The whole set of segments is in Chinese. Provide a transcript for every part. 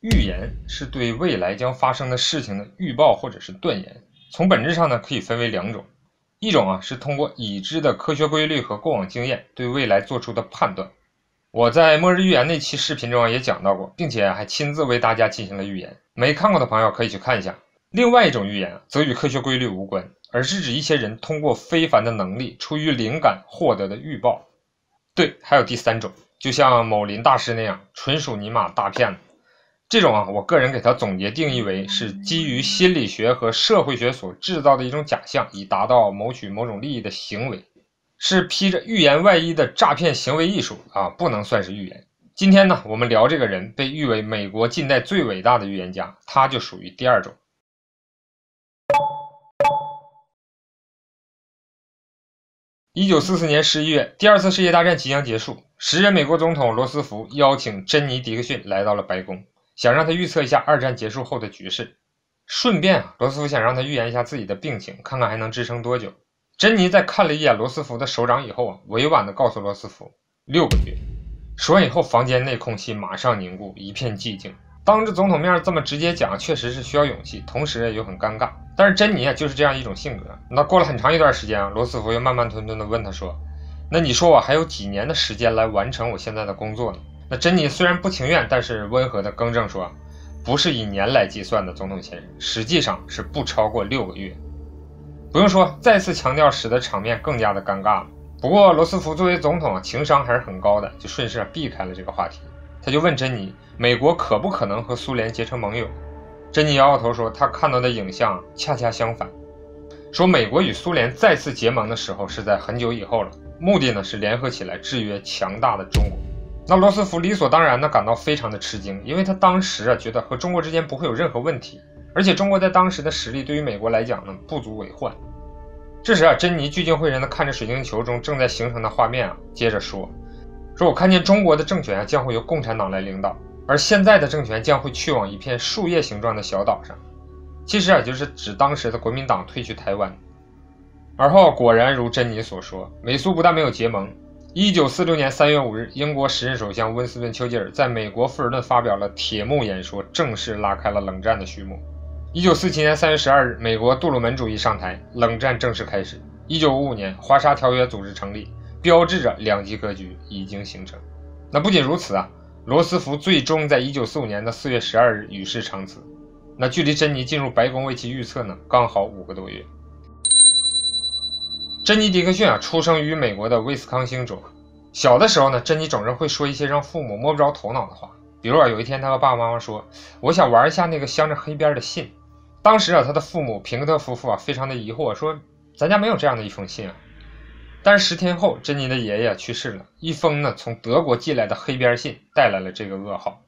预言是对未来将发生的事情的预报或者是断言。从本质上呢，可以分为两种，一种啊是通过已知的科学规律和过往经验对未来做出的判断。我在末日预言那期视频中啊也讲到过，并且还亲自为大家进行了预言。没看过的朋友可以去看一下。另外一种预言则与科学规律无关，而是指一些人通过非凡的能力、出于灵感获得的预报。对，还有第三种，就像某林大师那样，纯属尼玛大骗子。这种啊，我个人给它总结定义为是基于心理学和社会学所制造的一种假象，以达到谋取某种利益的行为。是披着预言外衣的诈骗行为艺术啊，不能算是预言。今天呢，我们聊这个人被誉为美国近代最伟大的预言家，他就属于第二种。一九四四年十一月，第二次世界大战即将结束，时任美国总统罗斯福邀请珍妮·迪克逊来到了白宫，想让他预测一下二战结束后的局势，顺便啊，罗斯福想让他预言一下自己的病情，看看还能支撑多久。珍妮在看了一眼罗斯福的手掌以后啊，委婉地告诉罗斯福六个月。说完以后，房间内空气马上凝固，一片寂静。当着总统面这么直接讲，确实是需要勇气，同时又很尴尬。但是珍妮啊，就是这样一种性格。那过了很长一段时间啊，罗斯福又慢慢吞吞地问他说：“那你说我还有几年的时间来完成我现在的工作呢？”那珍妮虽然不情愿，但是温和地更正说：“不是以年来计算的，总统先生，实际上是不超过六个月。”不用说，再次强调使得场面更加的尴尬了。不过罗斯福作为总统，情商还是很高的，就顺势避开了这个话题。他就问珍妮：“美国可不可能和苏联结成盟友？”珍妮摇摇头说：“他看到的影像恰恰相反，说美国与苏联再次结盟的时候是在很久以后了，目的呢是联合起来制约强大的中国。”那罗斯福理所当然的感到非常的吃惊，因为他当时啊觉得和中国之间不会有任何问题。而且中国在当时的实力对于美国来讲呢不足为患。这时啊，珍妮聚精会神的看着水晶球中正在形成的画面啊，接着说：“说我看见中国的政权啊将会由共产党来领导，而现在的政权将会去往一片树叶形状的小岛上。其实啊，就是指当时的国民党退去台湾。而后果然如珍妮所说，美苏不但没有结盟。一九四六年三月五日，英国时任首相温斯顿·丘吉尔在美国富尔顿发表了铁幕演说，正式拉开了冷战的序幕。”一九四七年三月十二日，美国杜鲁门主义上台，冷战正式开始。一九五五年，华沙条约组织成立，标志着两极格局已经形成。那不仅如此啊，罗斯福最终在一九四五年的四月十二日与世长辞。那距离珍妮进入白宫为其预测呢，刚好五个多月。珍妮·迪克逊啊，出生于美国的威斯康星州。小的时候呢，珍妮总是会说一些让父母摸不着头脑的话，比如啊，有一天他和爸爸妈妈说：“我想玩一下那个镶着黑边的信。”当时啊，他的父母平克特夫妇啊，非常的疑惑，说：“咱家没有这样的一封信啊。”但是十天后，珍妮的爷爷去世了，一封呢从德国寄来的黑边信带来了这个噩耗。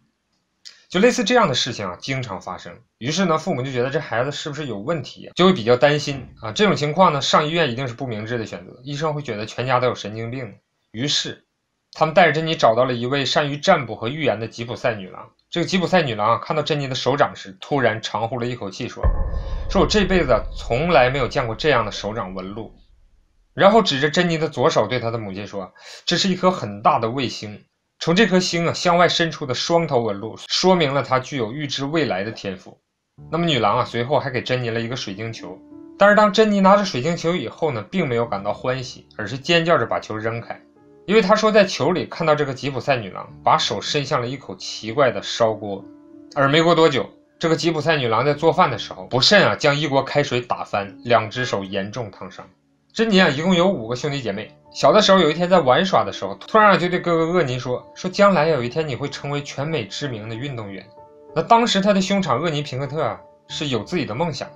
就类似这样的事情啊，经常发生。于是呢，父母就觉得这孩子是不是有问题，就会比较担心啊。这种情况呢，上医院一定是不明智的选择，医生会觉得全家都有神经病。于是，他们带着珍妮找到了一位善于占卜和预言的吉普赛女郎。这个吉普赛女郎啊，看到珍妮的手掌时，突然长呼了一口气，说：“说我这辈子从来没有见过这样的手掌纹路。”然后指着珍妮的左手，对她的母亲说：“这是一颗很大的卫星，从这颗星啊向外伸出的双头纹路，说明了它具有预知未来的天赋。”那么女郎啊，随后还给珍妮了一个水晶球。但是当珍妮拿着水晶球以后呢，并没有感到欢喜，而是尖叫着把球扔开。因为他说在球里看到这个吉普赛女郎把手伸向了一口奇怪的烧锅，而没过多久，这个吉普赛女郎在做饭的时候不慎啊，将一锅开水打翻，两只手严重烫伤。珍妮啊，一共有五个兄弟姐妹。小的时候有一天在玩耍的时候，突然就对哥哥厄尼说：“说将来有一天你会成为全美知名的运动员。”那当时他的兄长厄尼平克特啊是有自己的梦想，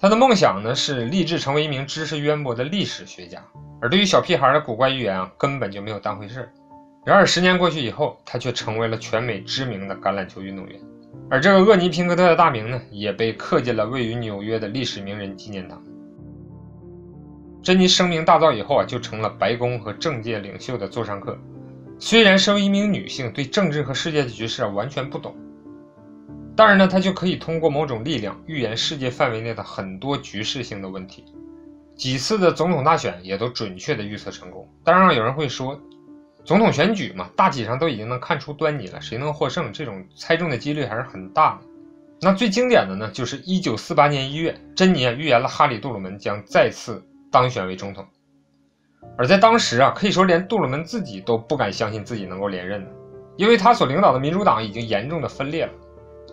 他的梦想呢是立志成为一名知识渊博的历史学家。而对于小屁孩的古怪预言啊，根本就没有当回事儿。然而十年过去以后，他却成为了全美知名的橄榄球运动员。而这个厄尼·平克特的大名呢，也被刻进了位于纽约的历史名人纪念堂。珍妮声名大噪以后啊，就成了白宫和政界领袖的座上客。虽然身为一名女性，对政治和世界的局势完全不懂，但是呢，她就可以通过某种力量预言世界范围内的很多局势性的问题。几次的总统大选也都准确的预测成功。当然，有人会说，总统选举嘛，大体上都已经能看出端倪了，谁能获胜，这种猜中的几率还是很大的。那最经典的呢，就是1948年1月，珍妮啊预言了哈里·杜鲁门将再次当选为总统。而在当时啊，可以说连杜鲁门自己都不敢相信自己能够连任的，因为他所领导的民主党已经严重的分裂了。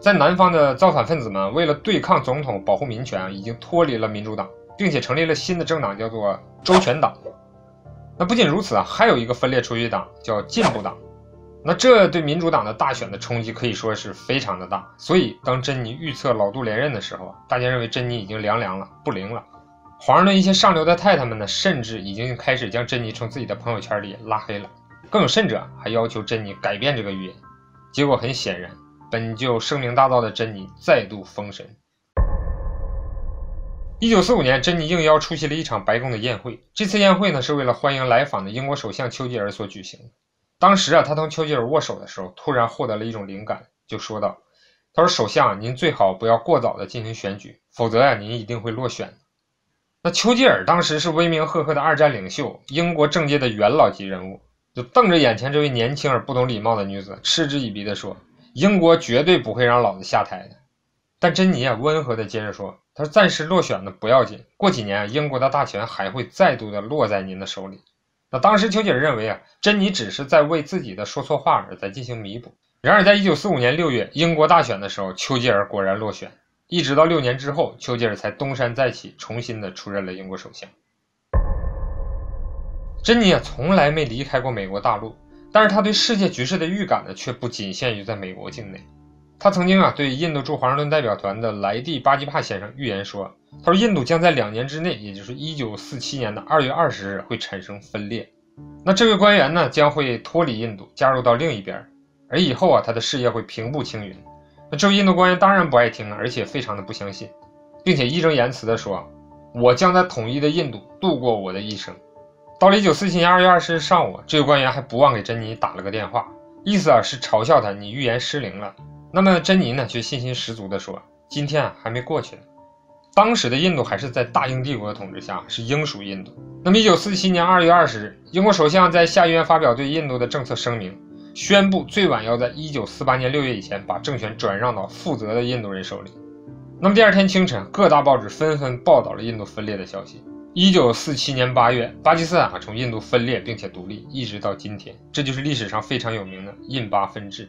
在南方的造反分子们为了对抗总统、保护民权，已经脱离了民主党，并且成立了新的政党，叫做周全党。那不仅如此啊，还有一个分裂出去党叫进步党。那这对民主党的大选的冲击可以说是非常的大。所以当珍妮预测老杜连任的时候，大家认为珍妮已经凉凉了，不灵了。皇上的一些上流的太太们呢，甚至已经开始将珍妮从自己的朋友圈里拉黑了。更有甚者，还要求珍妮改变这个预言。结果很显然。本就声名大噪的珍妮再度封神。一九四五年，珍妮应邀出席了一场白宫的宴会。这次宴会呢，是为了欢迎来访的英国首相丘吉尔所举行的。当时啊，他同丘吉尔握手的时候，突然获得了一种灵感，就说道：“他说，首相，您最好不要过早的进行选举，否则呀，您一定会落选的。”那丘吉尔当时是威名赫赫的二战领袖，英国政界的元老级人物，就瞪着眼前这位年轻而不懂礼貌的女子，嗤之以鼻地说。英国绝对不会让老子下台的，但珍妮啊，温和的接着说：“他说暂时落选的不要紧，过几年英国的大权还会再度的落在您的手里。”那当时丘吉尔认为啊，珍妮只是在为自己的说错话而在进行弥补。然而，在一九四五年六月英国大选的时候，丘吉尔果然落选，一直到六年之后，丘吉尔才东山再起，重新的出任了英国首相。珍妮啊，从来没离开过美国大陆。但是他对世界局势的预感呢，却不仅限于在美国境内。他曾经啊，对印度驻华盛顿代表团的莱蒂·巴基帕先生预言说：“他说印度将在两年之内，也就是1947年的2月20日，会产生分裂。那这位官员呢，将会脱离印度，加入到另一边，而以后啊，他的事业会平步青云。那这位印度官员当然不爱听了，而且非常的不相信，并且义正言辞地说：‘我将在统一的印度度过我的一生。’”到了一九四七年二月二十日上午，这位官员还不忘给珍妮打了个电话，意思啊是嘲笑他，你预言失灵了。那么珍妮呢，却信心十足地说：“今天啊还没过去呢。”当时的印度还是在大英帝国的统治下，是英属印度。那么一九四七年二月二十日，英国首相在下议院发表对印度的政策声明，宣布最晚要在一九四八年六月以前把政权转让到负责的印度人手里。那么第二天清晨，各大报纸纷纷报道了印度分裂的消息。一九四七年八月，巴基斯坦从印度分裂并且独立，一直到今天，这就是历史上非常有名的印巴分治。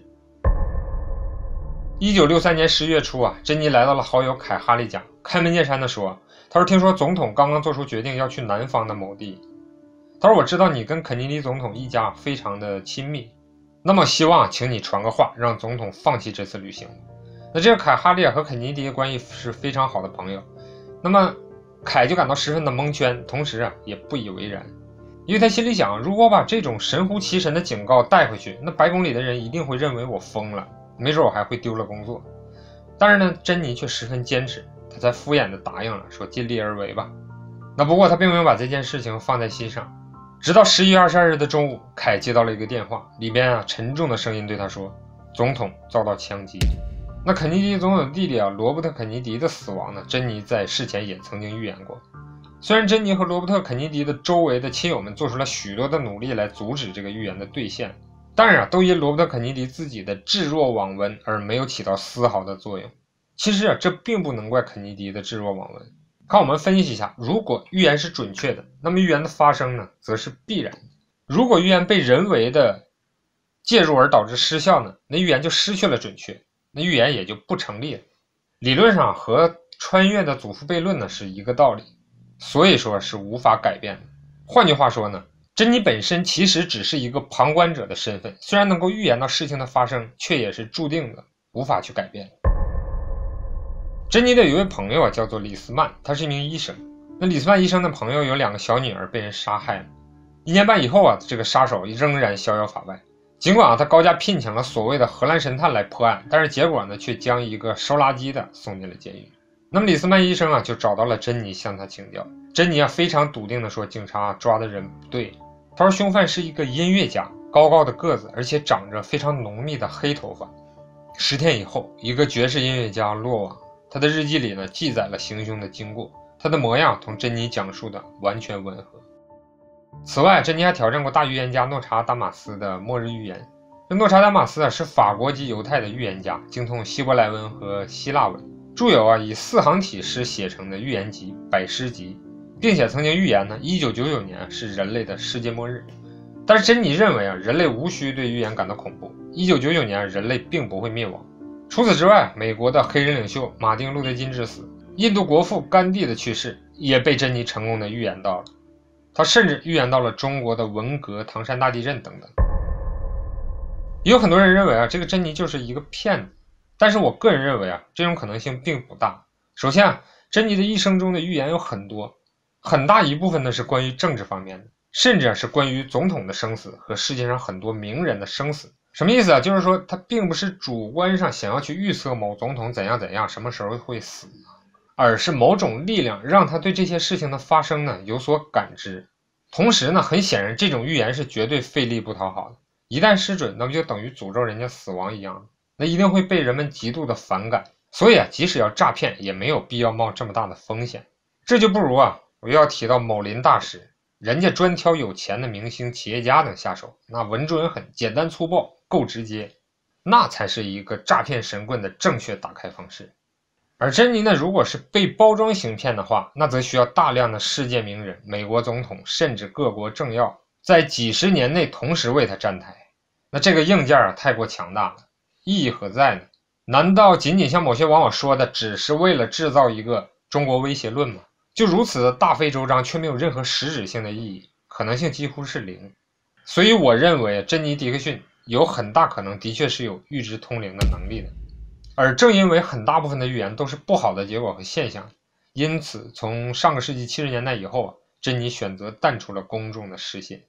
一九六三年十月初啊，珍妮来到了好友凯哈利家，开门见山的说：“他说听说总统刚刚做出决定要去南方的某地，他说我知道你跟肯尼迪总统一家非常的亲密，那么希望请你传个话，让总统放弃这次旅行。那这个凯哈利尔和肯尼迪的关系是非常好的朋友，那么。”凯就感到十分的蒙圈，同时啊也不以为然，因为他心里想，如果把这种神乎其神的警告带回去，那白宫里的人一定会认为我疯了，没准我还会丢了工作。但是呢，珍妮却十分坚持，她才敷衍的答应了，说尽力而为吧。那不过他并没有把这件事情放在心上，直到十一月二十二日的中午，凯接到了一个电话，里边啊沉重的声音对他说，总统遭到枪击。那肯尼迪总统的弟弟啊，罗伯特·肯尼迪的死亡呢？珍妮在事前也曾经预言过。虽然珍妮和罗伯特·肯尼迪的周围的亲友们做出了许多的努力来阻止这个预言的兑现，但是啊，都因罗伯特·肯尼迪自己的置若罔闻而没有起到丝毫的作用。其实啊，这并不能怪肯尼迪的置若罔闻。看我们分析一下，如果预言是准确的，那么预言的发生呢，则是必然；如果预言被人为的介入而导致失效呢，那预言就失去了准确。那预言也就不成立了，理论上和穿越的祖父悖论呢是一个道理，所以说是无法改变的。换句话说呢，珍妮本身其实只是一个旁观者的身份，虽然能够预言到事情的发生，却也是注定的，无法去改变的。珍妮的有一位朋友啊，叫做李斯曼，他是一名医生。那李斯曼医生的朋友有两个小女儿被人杀害了，一年半以后啊，这个杀手仍然逍遥法外。尽管啊，他高价聘请了所谓的荷兰神探来破案，但是结果呢，却将一个收垃圾的送进了监狱。那么李斯曼医生啊，就找到了珍妮，向他请教。珍妮啊，非常笃定地说：“警察抓的人不对。”他说：“凶犯是一个音乐家，高高的个子，而且长着非常浓密的黑头发。”十天以后，一个爵士音乐家落网。他的日记里呢，记载了行凶的经过。他的模样同珍妮讲述的完全吻合。此外，珍妮还挑战过大预言家诺查达马斯的末日预言。这诺查达马斯啊是法国籍犹太的预言家，精通希伯来文和希腊文，著有啊以四行体诗写成的预言集《百诗集》，并且曾经预言呢，一九九九年是人类的世界末日。但是珍妮认为啊，人类无需对预言感到恐怖，一九九九年人类并不会灭亡。除此之外，美国的黑人领袖马丁路德金之死，印度国父甘地的去世，也被珍妮成功的预言到了。他甚至预言到了中国的文革、唐山大地震等等。有很多人认为啊，这个珍妮就是一个骗子，但是我个人认为啊，这种可能性并不大。首先啊，珍妮的一生中的预言有很多，很大一部分呢是关于政治方面的，甚至是关于总统的生死和世界上很多名人的生死。什么意思啊？就是说他并不是主观上想要去预测某总统怎样怎样，什么时候会死。而是某种力量让他对这些事情的发生呢有所感知，同时呢，很显然这种预言是绝对费力不讨好的，一旦失准，那不就等于诅咒人家死亡一样？那一定会被人们极度的反感。所以啊，即使要诈骗，也没有必要冒这么大的风险。这就不如啊，我又要提到某林大师，人家专挑有钱的明星、企业家等下手，那稳准狠，简单粗暴，够直接，那才是一个诈骗神棍的正确打开方式。而珍妮呢，如果是被包装行骗的话，那则需要大量的世界名人、美国总统，甚至各国政要，在几十年内同时为他站台。那这个硬件啊，太过强大了，意义何在呢？难道仅仅像某些网友说的，只是为了制造一个中国威胁论吗？就如此的大费周章，却没有任何实质性的意义，可能性几乎是零。所以我认为，珍妮·迪克逊有很大可能的确是有预知通灵的能力的。而正因为很大部分的预言都是不好的结果和现象，因此从上个世纪七十年代以后啊，珍妮选择淡出了公众的视线。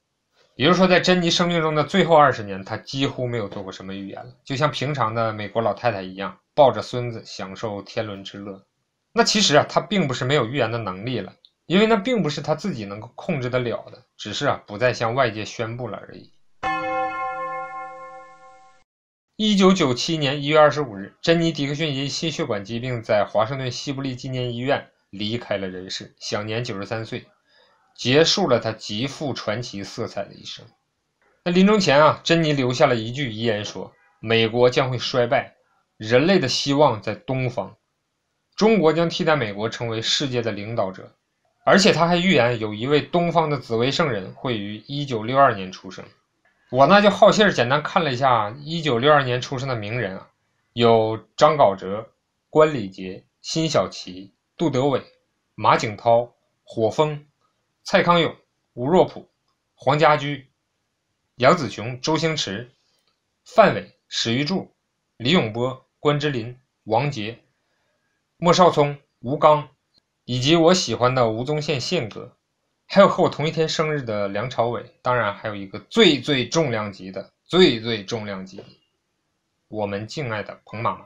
也就是说，在珍妮生命中的最后二十年，她几乎没有做过什么预言了，就像平常的美国老太太一样，抱着孙子享受天伦之乐。那其实啊，他并不是没有预言的能力了，因为那并不是他自己能够控制得了的，只是啊，不再向外界宣布了而已。一九九七年一月二十五日，珍妮·迪克逊因心血管疾病在华盛顿西部利纪念医院离开了人世，享年九十三岁，结束了他极富传奇色彩的一生。那临终前啊，珍妮留下了一句遗言，说：“美国将会衰败，人类的希望在东方，中国将替代美国成为世界的领导者。”而且他还预言，有一位东方的紫薇圣人会于一九六二年出生。我那就好信儿，简单看了一下一九六二年出生的名人啊，有张镐哲、关礼杰、辛晓琪、杜德伟、马景涛、火风、蔡康永、吴若甫、黄家驹、杨紫琼、周星驰、范伟、史玉柱、李永波、关之琳、王杰、莫少聪、吴刚，以及我喜欢的吴宗宪宪哥。还有和我同一天生日的梁朝伟，当然还有一个最最重量级的、最最重量级，我们敬爱的彭妈妈。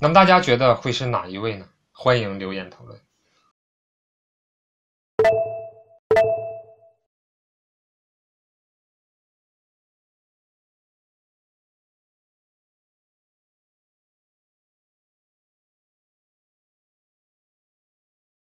那么大家觉得会是哪一位呢？欢迎留言讨论。